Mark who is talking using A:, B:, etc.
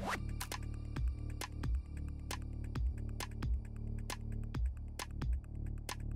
A: What?